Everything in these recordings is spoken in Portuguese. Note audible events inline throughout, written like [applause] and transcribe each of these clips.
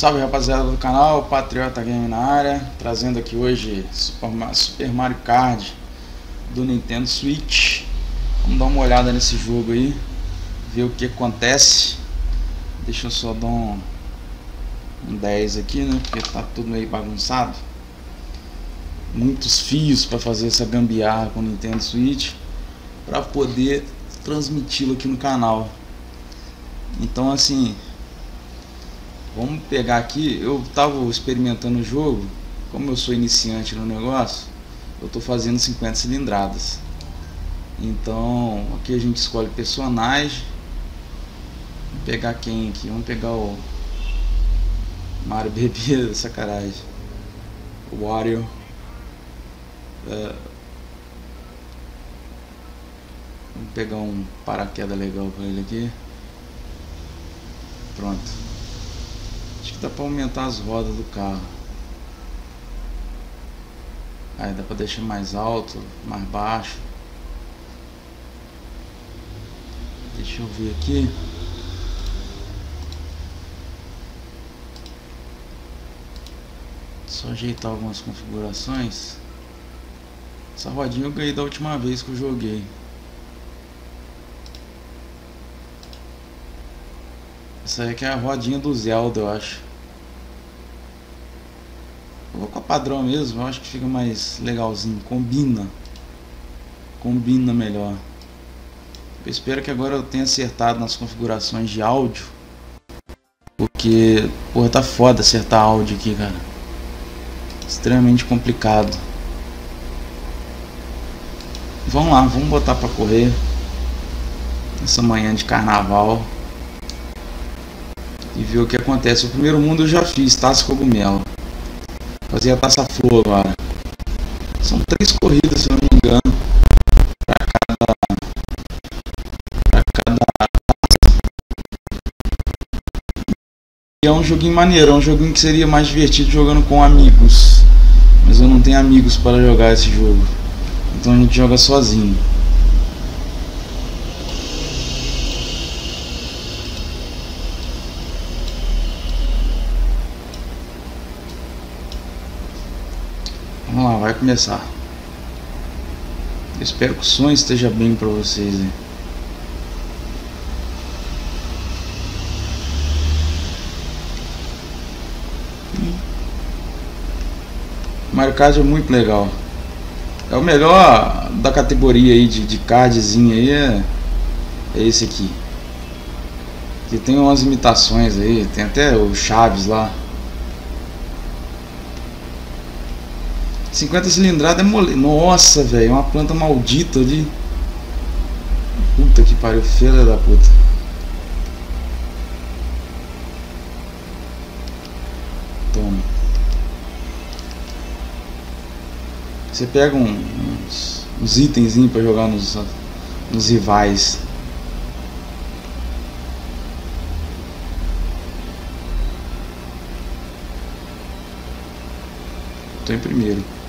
Salve rapaziada do canal, Patriota Game na área, trazendo aqui hoje Super Mario Kart do Nintendo Switch. Vamos dar uma olhada nesse jogo aí, ver o que acontece. Deixa eu só dar um, um 10 aqui, né, porque tá tudo meio bagunçado. Muitos fios para fazer essa gambiarra com o Nintendo Switch, para poder transmiti-lo aqui no canal. Então assim, Vamos pegar aqui, eu estava experimentando o jogo, como eu sou iniciante no negócio, eu estou fazendo 50 cilindradas. Então, aqui a gente escolhe personagem. Vamos pegar quem aqui? Vamos pegar o Mario [laughs] Bebê, sacanagem. O Wario. É... Vamos pegar um paraquedas legal para ele aqui. Pronto. Dá para aumentar as rodas do carro. Aí dá para deixar mais alto, mais baixo. Deixa eu ver aqui. Só ajeitar algumas configurações. Essa rodinha eu ganhei da última vez que eu joguei. Essa aqui é a rodinha do Zelda, eu acho. Eu vou com a padrão mesmo, eu acho que fica mais legalzinho. Combina. Combina melhor. Eu espero que agora eu tenha acertado nas configurações de áudio. Porque, porra, tá foda acertar áudio aqui, cara. Extremamente complicado. Vamos lá, vamos botar pra correr. Essa manhã de carnaval e ver o que acontece. O primeiro mundo eu já fiz, taça cogumelo. Fazia taça flor agora. São três corridas, se eu não me engano. Pra cada. Pra cada. E é um joguinho maneiro, é um joguinho que seria mais divertido jogando com amigos. Mas eu não tenho amigos para jogar esse jogo. Então a gente joga sozinho. Vamos lá, vai começar. Eu espero que o som esteja bem para vocês. Hein? Mario Kart é muito legal. É o melhor da categoria aí de, de cardzinho aí é, é esse aqui. Que tem umas imitações aí, tem até o Chaves lá. 50 cilindrada é mole. Nossa, velho, é uma planta maldita ali. Puta que pariu, filha da puta. Toma. Você pega um, uns, uns itens para jogar nos, nos rivais. Tô em primeiro.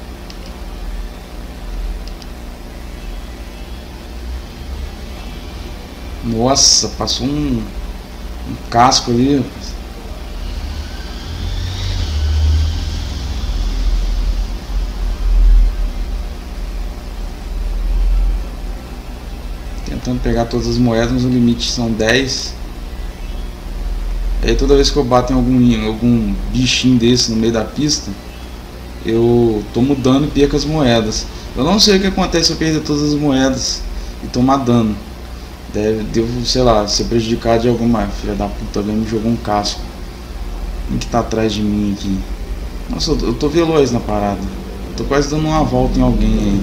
Nossa, passou um, um casco ali. Tentando pegar todas as moedas, mas o limite são 10. Aí toda vez que eu bato em algum, algum bichinho desse no meio da pista, eu tomo dano e perco as moedas. Eu não sei o que acontece se eu perder todas as moedas e tomar dano. Deve, devo, sei lá, ser prejudicado de alguma filha da puta, alguém me jogou um casco. Quem que tá atrás de mim aqui? Nossa, eu tô veloz na parada. Eu tô quase dando uma volta em alguém aí.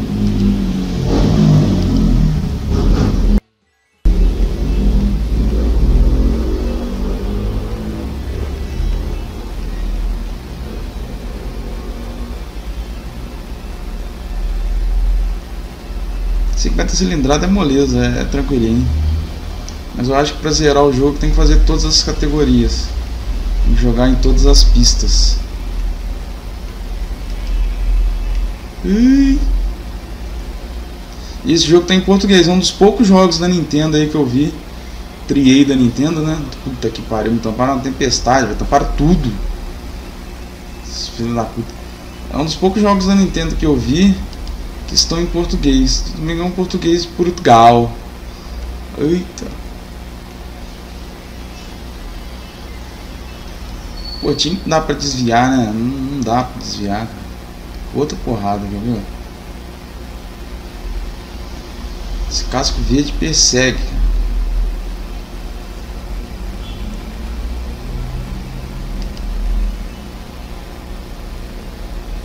50 cilindrada é moleza, é, tranquilinho. Mas eu acho que para zerar o jogo tem que fazer todas as categorias. Que jogar em todas as pistas. E esse jogo tá em português, é um dos poucos jogos da Nintendo aí que eu vi. Triei da Nintendo, né? Puta que pariu, me tamparam uma tempestade, vai tampar tudo. Filho da puta. É um dos poucos jogos da Nintendo que eu vi que estão em português. Um português de Portugal. Eita. Pô, tinha que dar pra desviar, né? Não, não dá pra desviar. Outra porrada, viu? Esse casco verde persegue.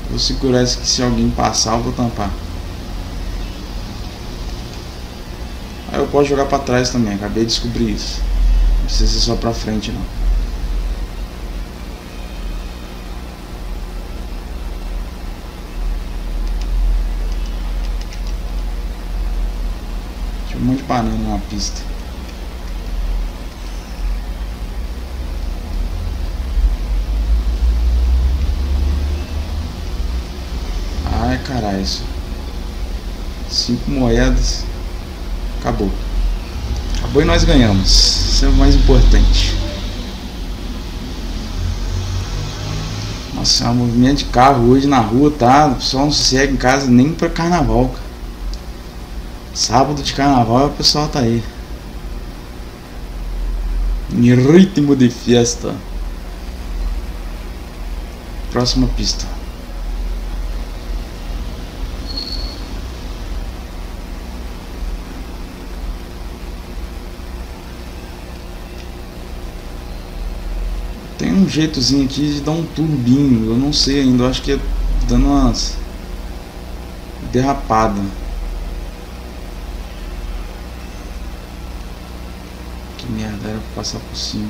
Vou segurar isso que se alguém passar eu vou tampar. Aí eu posso jogar pra trás também, acabei de descobrir isso. Não precisa ser só pra frente não. Tinha um monte de banana na pista. Ai caralho, isso. Cinco moedas. Acabou. Acabou e nós ganhamos. Isso é o mais importante. Nossa, é um movimento de carro hoje na rua, tá? O pessoal não segue em casa nem pra carnaval, cara. Sábado de carnaval o pessoal tá aí. Em ritmo de festa. Próxima pista. Tem um jeitozinho aqui de dar um turbinho, eu não sei ainda, eu acho que é dando umas derrapada. Que merda, era pra passar por cima.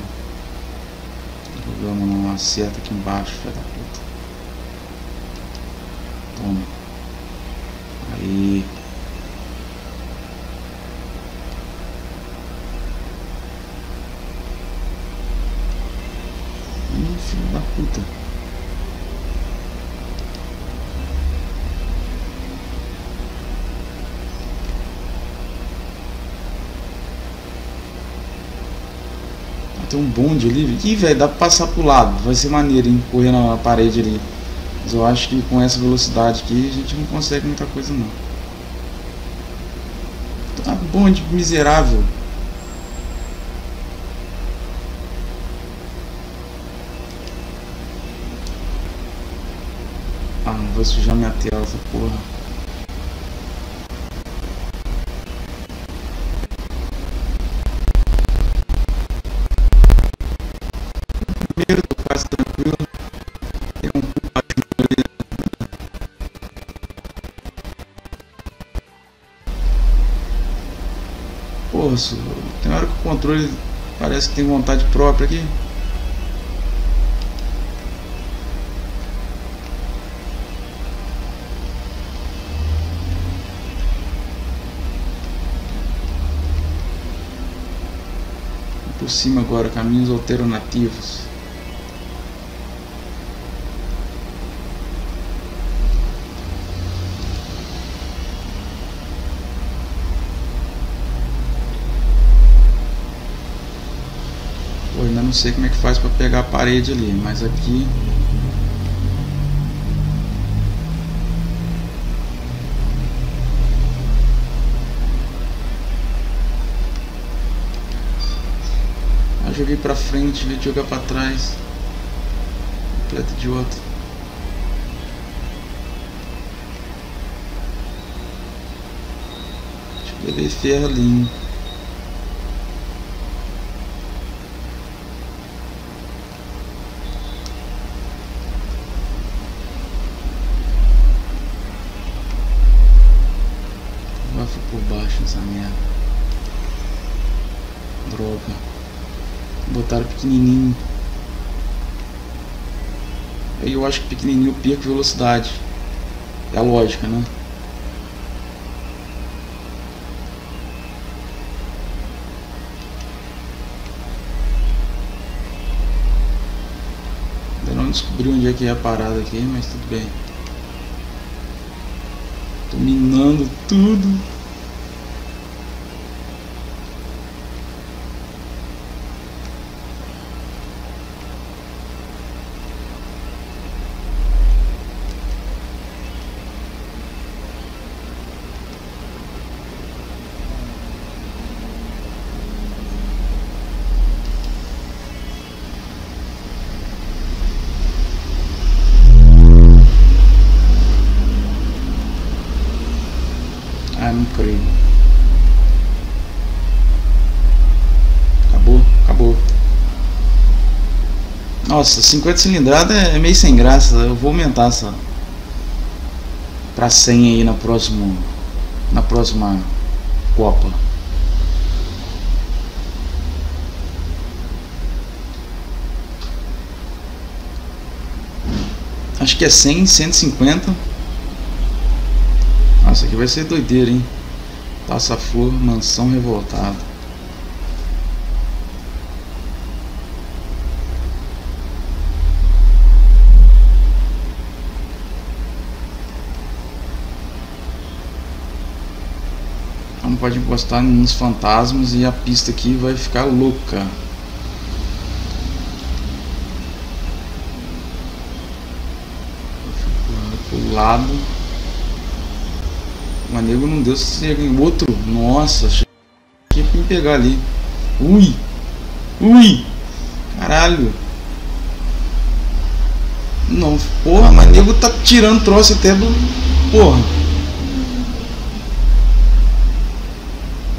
Não problema não, acerta aqui embaixo, da puta. Toma. Aí. Ih, filho da puta. Tem um bonde ali. Ih, velho, dá pra passar pro lado. Vai ser maneiro, hein? Correr na parede ali. Mas eu acho que com essa velocidade aqui a gente não consegue muita coisa não. Tá bonde miserável. Vou sujar minha tela essa porra. Primeiro tô quase tranquilo. Tem um pouco ali. Porra, tem hora que o controle parece que tem vontade própria aqui. Por cima agora, caminhos alternativos. Pô, ainda não sei como é que faz pra pegar a parede ali, mas aqui joguei pra frente, de jogar pra trás. Completo idiota. Deixa eu beber ferro ali. hein. Vai foi por baixo essa merda. Droga. Botaram pequenininho. Aí eu acho que pequenininho eu perco velocidade. É a lógica, né? Ainda não descobri onde é que é a parada aqui, mas tudo bem. Tô minando tudo. creio. Acabou, acabou. Nossa, 50 cilindrada é meio sem graça. Eu vou aumentar essa para 100 aí na próxima na próxima Copa. Acho que é 100, 150. Nossa, aqui vai ser doideira, hein? Taça Flor, Mansão Revoltada. Pode encostar nos fantasmas e a pista aqui vai ficar louca. Pro lado. O nego não deu em outro. Nossa, achei que ia me pegar ali. Ui! Ui! Caralho! Não, porra, mas nego tá tirando troço até do. Porra!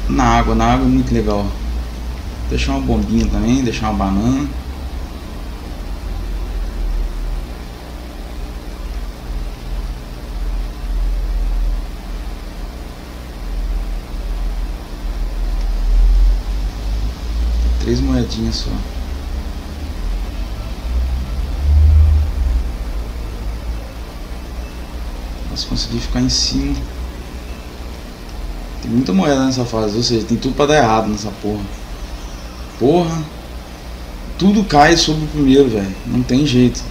Na água, na água é muito legal. Deixar uma bombinha também, deixar uma banana. Três moedinhas só. Mas consegui ficar em cima. Tem muita moeda nessa fase, ou seja, tem tudo pra dar errado nessa porra. Porra. Tudo cai sobre o primeiro, velho. Não tem jeito.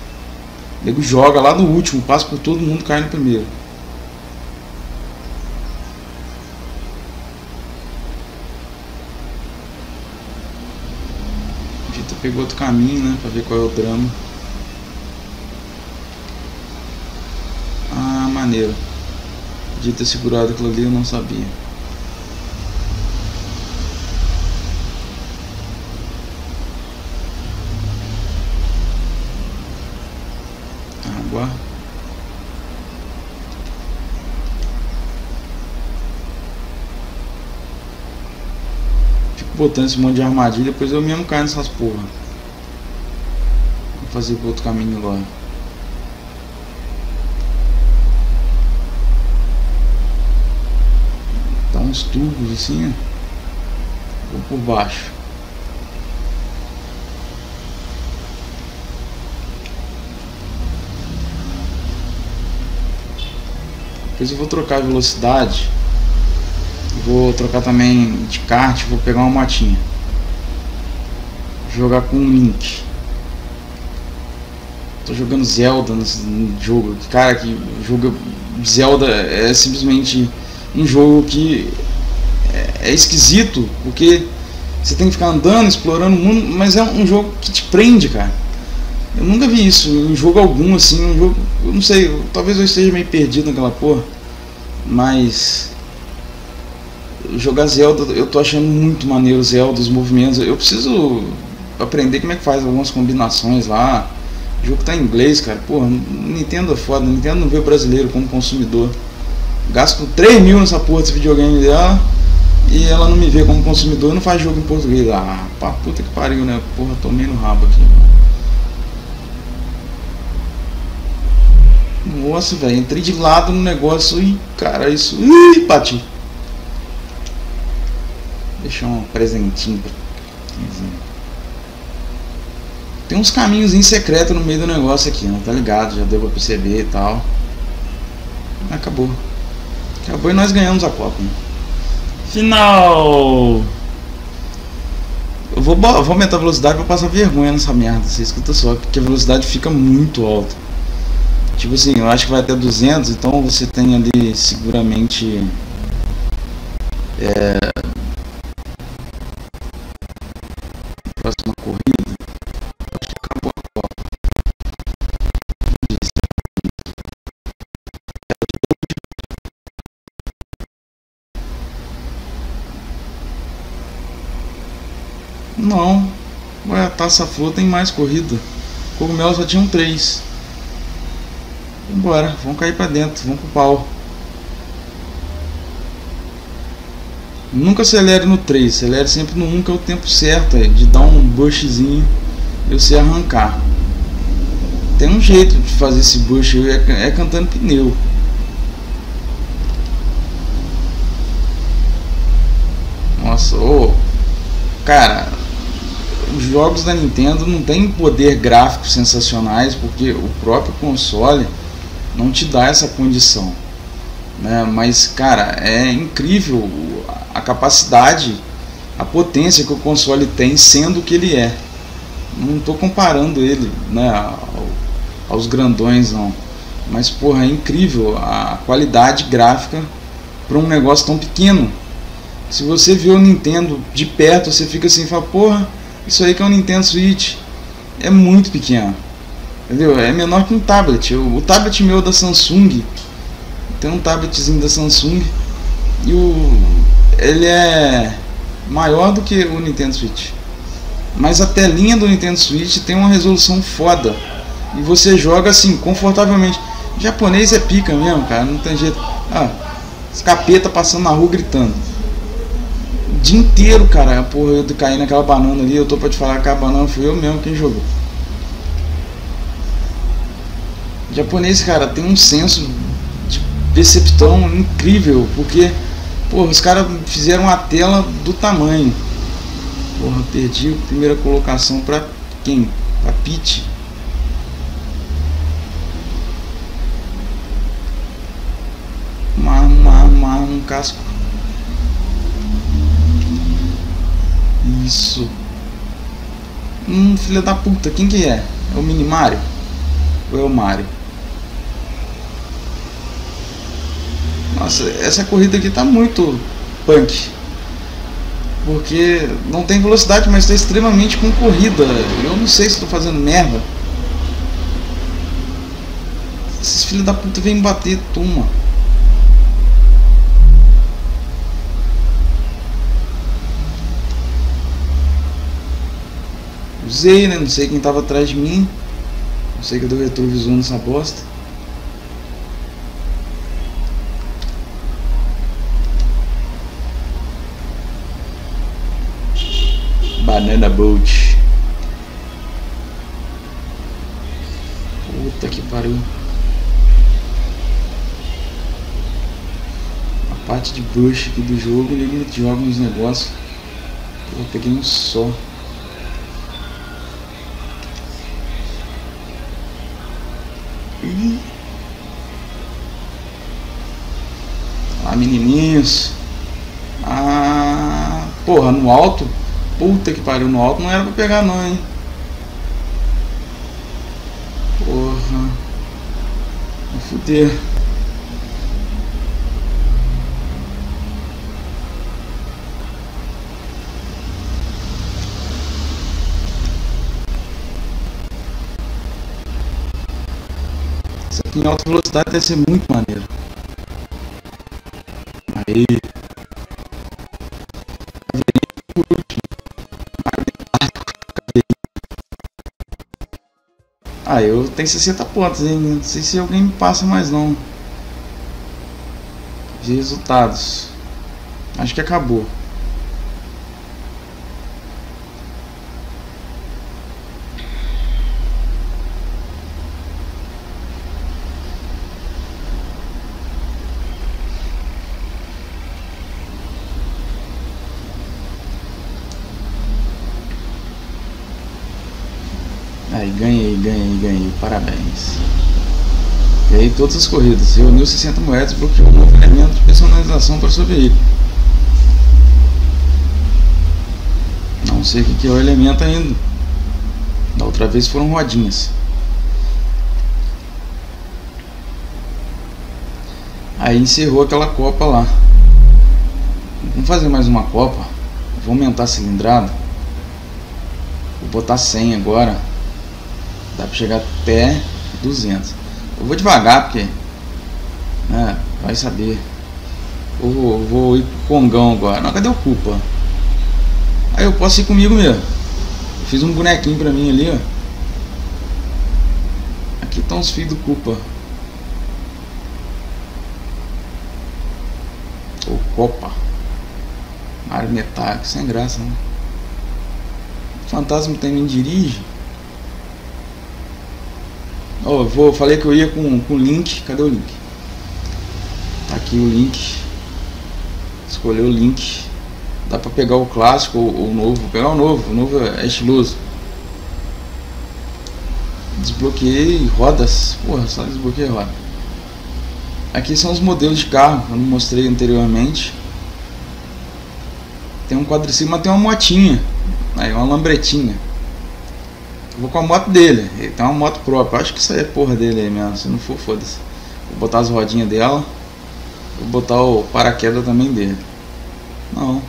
O nego joga lá do último, passa por todo mundo, cai no primeiro. pegou outro caminho, né? Pra ver qual é o drama. Ah, maneiro. De ter segurado aquilo ali eu não sabia. Água. Botando esse monte de armadilha, depois eu mesmo caio nessas porra. Vou fazer pro outro caminho agora. Dá uns tubos assim, ó. Vou por baixo. Depois eu vou trocar a velocidade Vou trocar também de kart, vou pegar uma motinha. Jogar com um link. Tô jogando Zelda nesse jogo. Cara, que jogo Zelda é simplesmente um jogo que é, é esquisito, porque você tem que ficar andando, explorando o mundo, mas é um jogo que te prende, cara. Eu nunca vi isso em jogo algum, assim, um jogo. Eu não sei, talvez eu esteja meio perdido naquela porra. Mas jogar Zelda, eu tô achando muito maneiro Zelda, os movimentos. Eu preciso aprender como é que faz algumas combinações lá. O jogo tá em inglês, cara. Porra, Nintendo é foda. Nintendo não vê brasileiro como consumidor. Gasto 3 mil nessa porra desse videogame dela e ela não me vê como consumidor e não faz jogo em português. Ah, pá, puta que pariu, né? Porra, tomei no rabo aqui. Nossa, velho, entrei de lado no negócio e, cara, isso. Ih, Pati. Deixar um presentinho pra Tem uns caminhos em secreto no meio do negócio aqui, não tá ligado? Já deu pra perceber e tal. Acabou. Acabou e nós ganhamos a Copa. Né? Final! Eu vou, vou aumentar a velocidade pra passar vergonha nessa merda. Você escuta só, porque a velocidade fica muito alta. Tipo assim, eu acho que vai até 200, então você tem ali seguramente. É, Não, Ué, a taça flor tem mais corrida. Cogumelo só tinham três. Vambora, vamos cair pra dentro, vamos pro pau. Nunca acelere no 3, acelere sempre no 1 que é o tempo certo é, de dar um bushzinho e você arrancar. Tem um jeito de fazer esse bush é, é cantando pneu. Nossa, ô, cara, os jogos da Nintendo não tem poder gráfico sensacionais porque o próprio console não te dá essa condição, né? Mas cara, é incrível a capacidade, a potência que o console tem sendo o que ele é. Não estou comparando ele, né, aos grandões não, mas porra, é incrível a qualidade gráfica para um negócio tão pequeno. Se você vê o Nintendo de perto, você fica assim, fala, porra, isso aí que é um Nintendo Switch. É muito pequeno. Entendeu? É menor que um tablet. O, o tablet meu é da Samsung. Tem um tabletzinho da Samsung. E o. Ele é maior do que o Nintendo Switch. Mas a telinha do Nintendo Switch tem uma resolução foda. E você joga assim, confortavelmente. O japonês é pica mesmo, cara. Não tem jeito. Ah, capeta passando na rua gritando dia inteiro, cara. Porra, eu caí naquela banana ali. Eu tô pra te falar que a banana fui eu mesmo quem jogou. O japonês, cara, tem um senso de percepção incrível. Porque, porra, os caras fizeram a tela do tamanho. Porra, perdi a primeira colocação pra quem? Pra Pete. Uma, uma, uma, um casco Isso. Hum, filha da puta, quem que é? É o Mini Mario? Ou é o Mario? Nossa, essa corrida aqui tá muito punk. Porque não tem velocidade, mas está extremamente concorrida. Eu não sei se estou fazendo merda. Esses filhos da puta vêm bater, toma. Usei, né? Não sei quem tava atrás de mim. Não sei que eu dou retrovisor nessa bosta. Banana Boat. Puta que pariu. A parte de brush aqui do jogo, ele joga uns negócios. Eu peguei um só. Ah, menininhos. Ah, porra, no alto? Puta que pariu, no alto não era pra pegar não, hein? Porra. Vou. Em alta velocidade deve ser muito maneiro. Aí. Ah, eu tenho 60 pontos, hein? Não sei se alguém me passa mais não. De resultados. Acho que acabou. Aí, ganhei. Parabéns. Ganhei todas as corridas. Reuniu 60 moedas e bloqueou um elemento de personalização para seu veículo. Não sei o que é o elemento ainda. Da outra vez foram rodinhas. Aí encerrou aquela copa lá. Vamos fazer mais uma copa. Vou aumentar a cilindrada. Vou botar 100 agora. Dá pra chegar até 200. Eu vou devagar porque. Né, vai saber. Eu vou, vou ir pro Congão agora. Não, cadê o Culpa? Aí eu posso ir comigo mesmo. Eu fiz um bonequinho pra mim ali, ó. Aqui estão os filhos do Culpa. O Copa. Mario metálico, sem graça, né? O fantasma também dirige. Oh, vou, falei que eu ia com o link. Cadê o link? Tá aqui o link. Escolher o link. Dá pra pegar o clássico ou o novo. Vou pegar o novo. O novo é estiloso. Desbloqueei rodas. Porra, só desbloqueei roda. Aqui são os modelos de carro. Eu não mostrei anteriormente. Tem um quadriciclo, mas tem uma motinha. Aí, uma lambretinha. Vou com a moto dele. Ele tem uma moto própria. acho que isso aí é porra dele aí mesmo. Se não for, foda-se. Vou botar as rodinhas dela. Vou botar o paraquedas também dele. Não.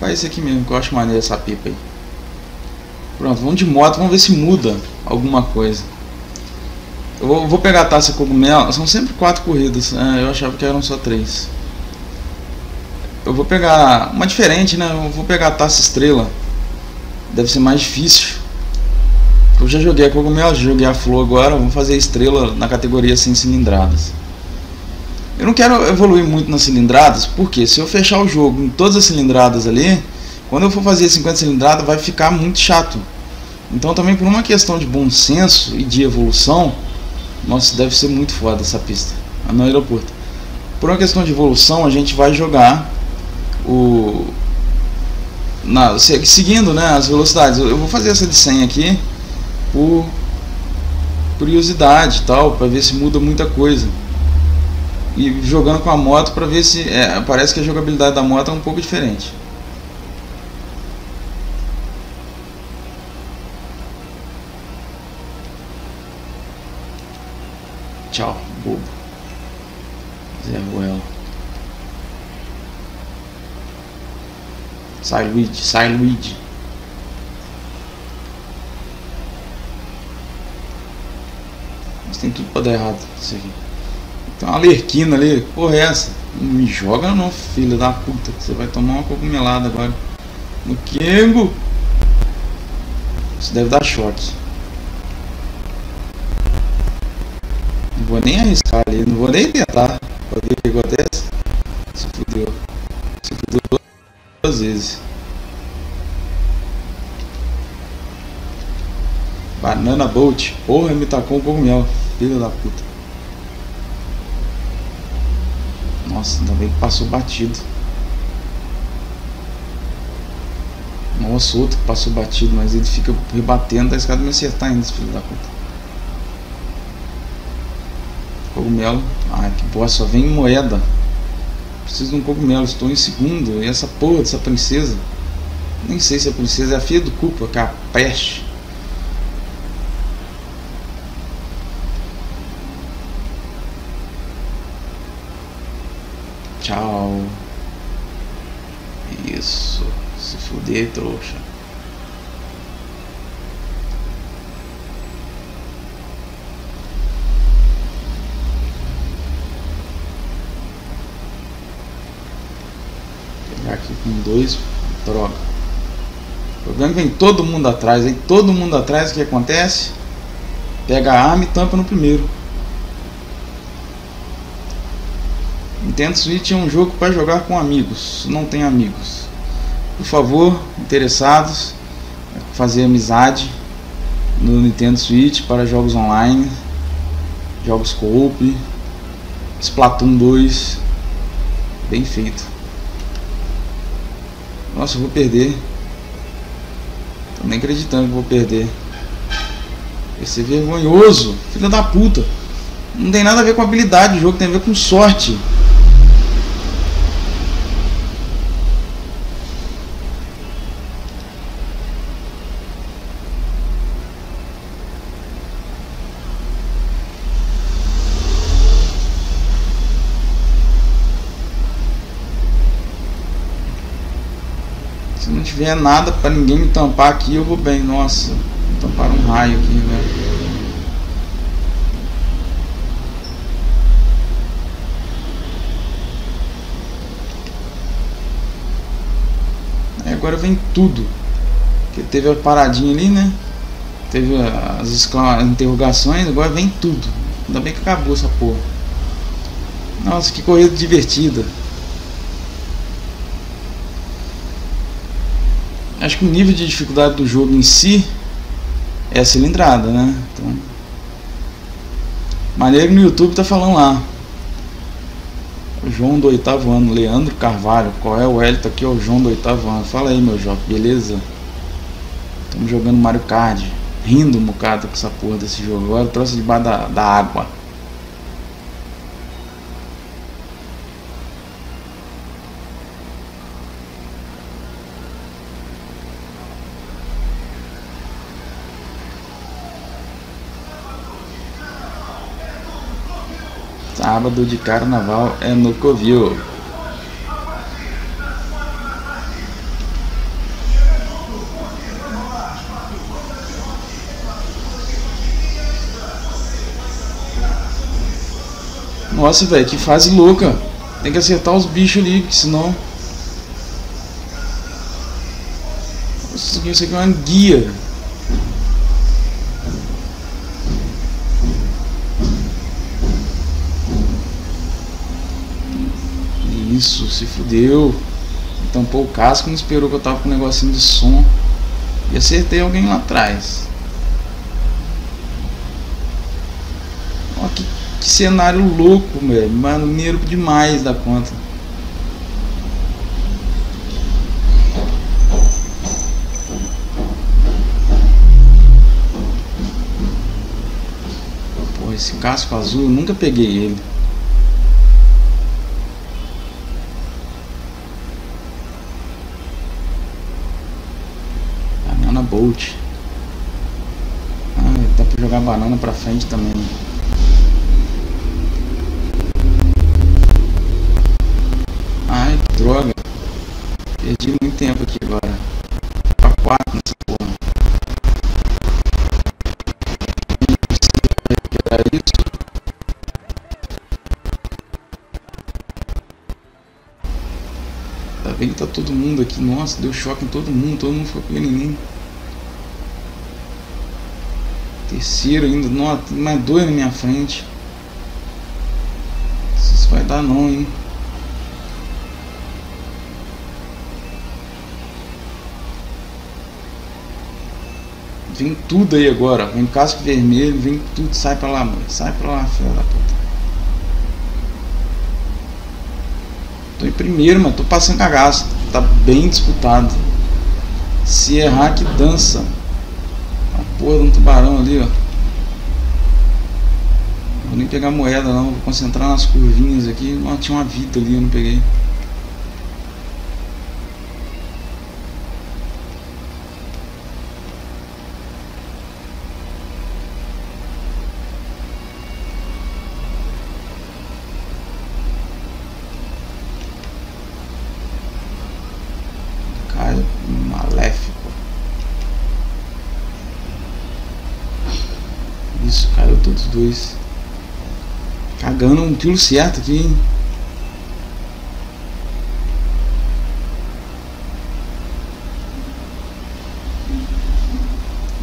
Vai esse aqui mesmo, que eu acho maneiro essa pipa aí. Pronto, vamos de moto, vamos ver se muda alguma coisa. Eu vou, vou pegar a taça cogumelo, são sempre quatro corridas, é, eu achava que eram só três. Eu vou pegar uma diferente, né? Eu vou pegar a taça estrela. Deve ser mais difícil. Eu já joguei a cogumelo, joguei a flor agora, vamos fazer estrela na categoria sem cilindradas. Eu não quero evoluir muito nas cilindradas, porque se eu fechar o jogo em todas as cilindradas ali, quando eu for fazer 50 cilindradas vai ficar muito chato. Então também por uma questão de bom senso e de evolução, nossa, deve ser muito foda essa pista, no aeroporto. Por uma questão de evolução, a gente vai jogar o na, seguindo né, as velocidades. Eu vou fazer essa de 100 aqui por curiosidade tal, para ver se muda muita coisa. E jogando com a moto para ver se é, parece que a jogabilidade da moto é um pouco diferente. Tchau, bobo. Zé Ruela. Sai Luigi, sai Luigi. Mas tem tudo pra dar errado isso aqui. Tem uma lerquina ali. Porra é essa? Não me joga não, filho da puta. Você vai tomar uma cogumelada agora. No Kengo. Isso deve dar short. Não vou nem arriscar ali, não vou nem tentar. Pra ver o que acontece. Se fudeu. Se fudeu duas vezes. Banana Boat. Porra, me tacou um cogumelo. Filho da puta. Nossa, ainda bem que passou batido. Nossa, outro que passou batido, mas ele fica rebatendo, tá escada me acertar ainda, filho da puta. Cogumelo. Ai, que boa, só vem moeda. Preciso de um cogumelo, estou em segundo. E essa porra dessa princesa. Nem sei se a princesa é a filha do Culpa, que é a peste. Tchau. Isso. Se fuder, trouxa. Aqui com dois, droga. O problema é que vem todo mundo atrás, aí todo mundo atrás, o que acontece? Pega a arma e tampa no primeiro. Nintendo Switch é um jogo para jogar com amigos, não tem amigos. Por favor, interessados, fazer amizade no Nintendo Switch para jogos online, jogos co-op, Splatoon 2, bem feito. Nossa, eu vou perder. Tô nem acreditando que vou perder. Esse é vergonhoso. Filho da puta. Não tem nada a ver com habilidade do jogo, tem a ver com sorte. Se não tiver nada para ninguém me tampar aqui, eu vou bem. Nossa, tampar um raio aqui, velho. Aí agora vem tudo. Porque teve a paradinha ali, né? Teve as interrogações, agora vem tudo. Ainda bem que acabou essa porra. Nossa, que corrida divertida. Acho que o nível de dificuldade do jogo em si é a cilindrada, né? Então, maneiro no YouTube tá falando lá. João do oitavo ano, Leandro Carvalho, qual é o Elito aqui? É o João do oitavo ano. Fala aí, meu jovem, beleza? Estamos jogando Mario Kart, rindo um bocado com essa porra desse jogo. Agora trouxe debaixo da, da água. Sábado de carnaval é no Covil. Nossa, velho, que fase louca. Tem que acertar os bichos ali, senão. Nossa, isso aqui é uma guia. Isso, se fudeu. Tampou o casco, não esperou que eu tava com um negocinho de som. E acertei alguém lá atrás. Olha que, que cenário louco, velho. Maneiro demais da conta. Pô, esse casco azul, eu nunca peguei ele. Bolt. Ah, dá pra jogar banana pra frente também. Ai, droga. Perdi muito tempo aqui agora. Pra quatro nessa porra. Recuperar isso. Tá vendo que tá todo mundo aqui. Nossa, deu choque em todo mundo. Todo mundo ficou em mim. Terceiro ainda, não, mais dois na minha frente. Isso vai dar não, hein? Vem tudo aí agora, vem casco vermelho, vem tudo, sai pra lá, mano. Sai pra lá, filha da puta. Tô em primeiro, mano, tô passando cagaço. Tá bem disputado. Se errar que dança porra de um tubarão ali, ó. Vou nem pegar moeda não, vou concentrar nas curvinhas aqui. Não, tinha uma vida ali, eu não peguei. todos dois. Tiro certo aqui,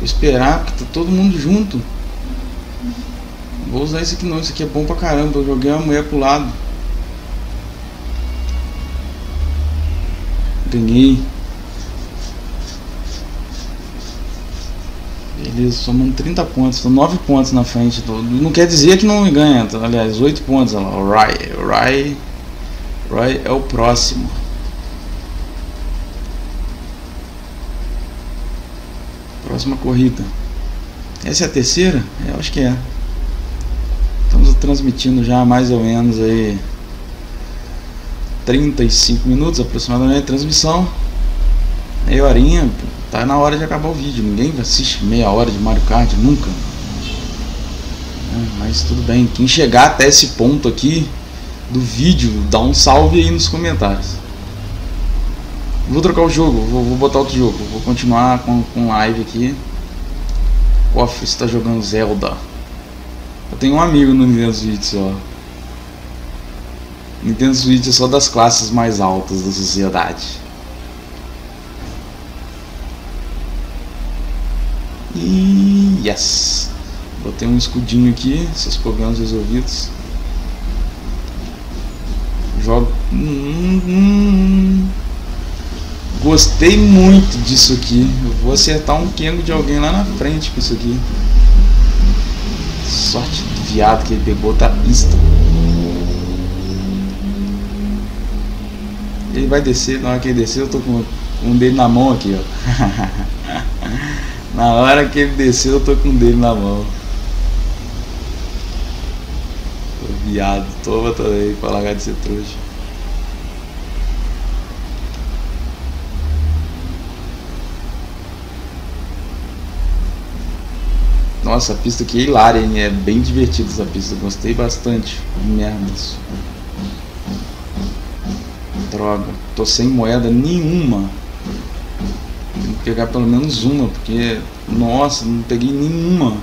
esperar, porque tá todo mundo junto. vou usar esse aqui não, esse aqui é bom pra caramba. Eu joguei uma mulher pro lado. Ganhei. Beleza, somando 30 pontos, estou 9 pontos na frente. Não quer dizer que não ganha, tá? aliás, 8 pontos. Olha lá, o Rai, o Rai, Rai é o próximo. Próxima corrida. Essa é a terceira? É, acho que é. Estamos transmitindo já mais ou menos aí 35 minutos aproximadamente de transmissão. Meia horinha, Tá na hora de acabar o vídeo. Ninguém assiste meia hora de Mario Kart, nunca. É, mas tudo bem. Quem chegar até esse ponto aqui do vídeo, dá um salve aí nos comentários. Vou trocar o jogo, vou, vou botar outro jogo. Vou continuar com, com live aqui. Off está jogando Zelda. Eu tenho um amigo no Nintendo Switch só. Nintendo Switch é só das classes mais altas da sociedade. E yes! Botei um escudinho aqui, seus problemas resolvidos. Jogo. Hum, hum, gostei muito disso aqui. Eu vou acertar um Kengo de alguém lá na frente com isso aqui. Sorte do viado que ele pegou tá pista. Ele vai descer, na hora que ele descer eu tô com um dele na mão aqui, ó. [laughs] na hora que ele descer eu tô com um dele na mão. Ô, viado, toma também pra largar de ser trouxa. Nossa, a pista aqui é hilária, hein? É bem divertida essa pista. Gostei bastante. Merda isso. Droga. Tô sem moeda nenhuma. Tenho que pegar pelo menos uma, porque... Nossa, não peguei nenhuma.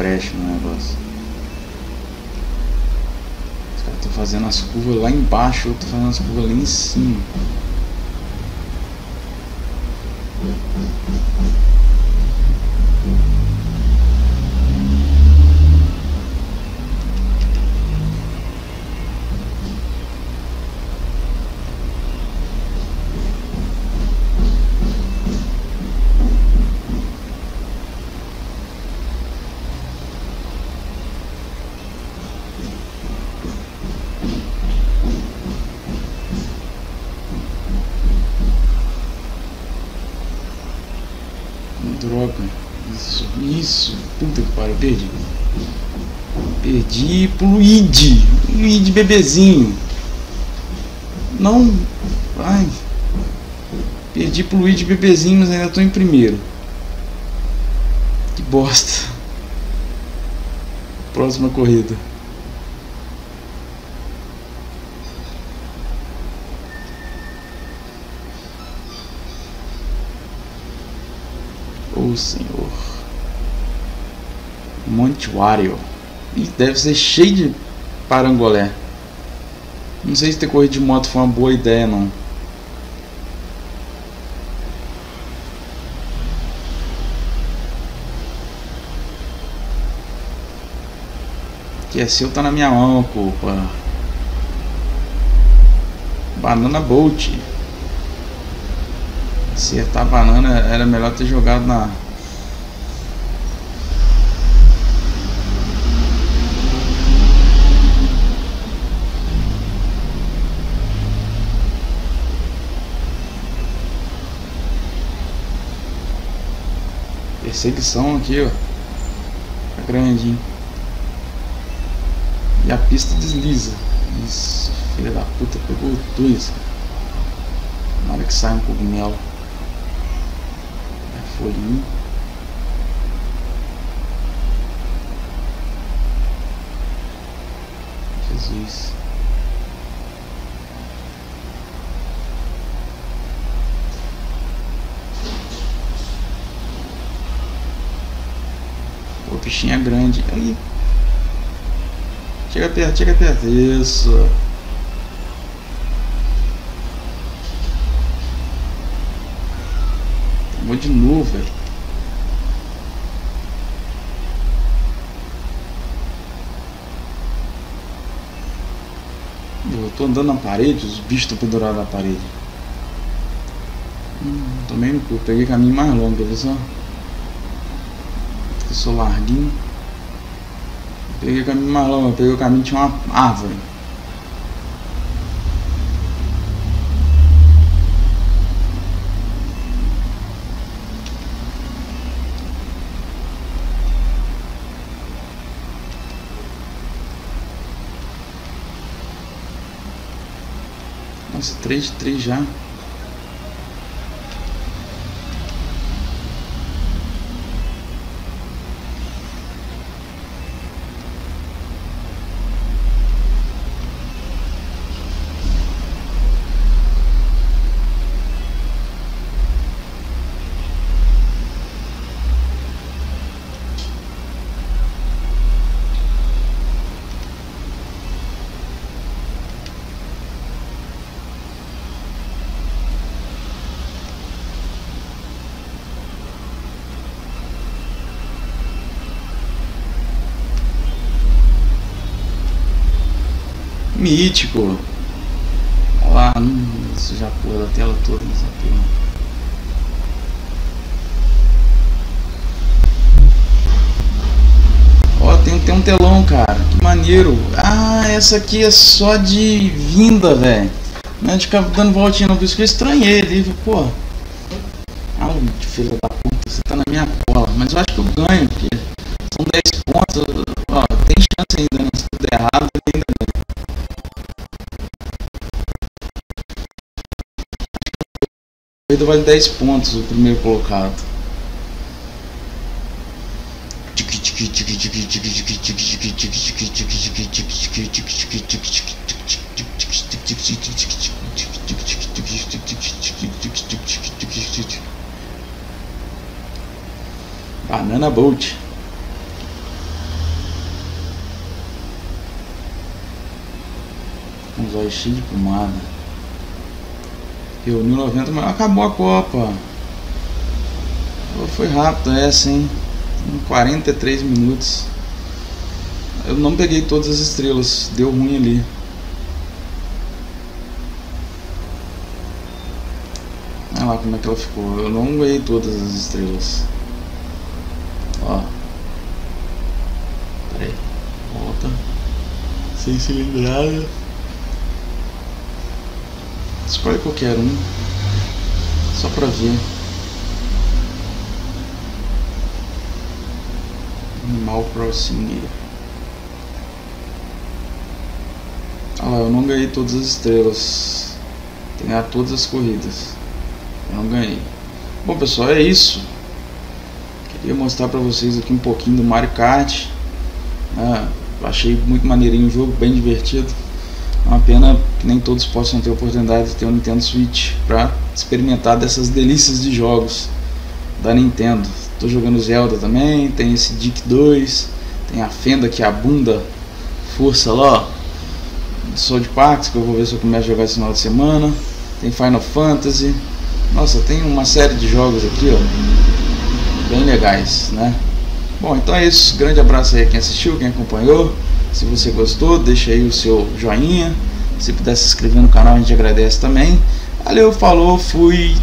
Preste no negócio. Os caras estão fazendo as curvas lá embaixo, eu tô fazendo as curvas lá em cima. Droga. Isso, isso. Puta que pariu, perdi. Perdi pro Luigi. Luigi bebezinho. Não. Ai. Perdi pro Luigi bebezinho, mas ainda tô em primeiro. Que bosta. Próxima corrida. Oh senhor. Monte Wario. Ih, deve ser cheio de parangolé. Não sei se ter corrido de moto foi uma boa ideia não. Que é seu tá na minha mão, culpa. Banana Bolt. Acertar a banana era melhor ter jogado na. Perseguição aqui, ó. Tá grande, hein? E a pista desliza. Isso, filha da puta, pegou dois. Na hora que sai um cogumelo folhinha. Jesus. É grande. Aí. Chega perto, chega perto. Isso. Vou de novo, velho. tô andando na parede, os bichos estão pendurados na parede. Hum, tomei no cu, peguei caminho mais longo, só? Eu sou larguinho. Peguei o caminho mais longo, peguei o caminho tinha uma árvore. Nossa, 3 de 3 já. Mítico. Olha lá, hum, isso já pôs a tela toda nessa porra. Ó, tem, tem um telão, cara. Que maneiro. Ah, essa aqui é só de vinda, velho. Não é de ficar dando voltinha não, por isso que eu estranhei ele. Pô. Ah, filho da puta, você tá na minha cola. Mas eu acho que eu ganho, porque corrida vale 10 pontos o primeiro colocado. Banana Boat. Um zóio cheio de pomada. Reuniu 90, mas acabou a Copa. Foi rápido essa, hein? Em 43 minutos. Eu não peguei todas as estrelas, deu ruim ali. Olha lá como é que ela ficou. Eu não ganhei todas as estrelas. Ó. Pera aí. Volta. Sem cilindrada. Escolhe qualquer um. Só pra ver. Animal Crossing. Ah lá, eu não ganhei todas as estrelas. Tem ganhar todas as corridas. Eu não ganhei. Bom pessoal, é isso. Queria mostrar pra vocês aqui um pouquinho do Mario Kart. Ah, achei muito maneirinho o jogo, bem divertido. É uma pena que nem todos possam ter oportunidade de ter um Nintendo Switch para experimentar dessas delícias de jogos da Nintendo. Estou jogando Zelda também, tem esse Dick 2, tem a Fenda que é a bunda força lá, Soul Parks que eu vou ver se eu começo a jogar esse final de semana. Tem Final Fantasy. Nossa, tem uma série de jogos aqui, ó, bem legais, né? Bom, então é isso. Grande abraço aí a quem assistiu, quem acompanhou. Se você gostou, deixa aí o seu joinha. Se puder se inscrever no canal, a gente agradece também. Valeu, falou, fui.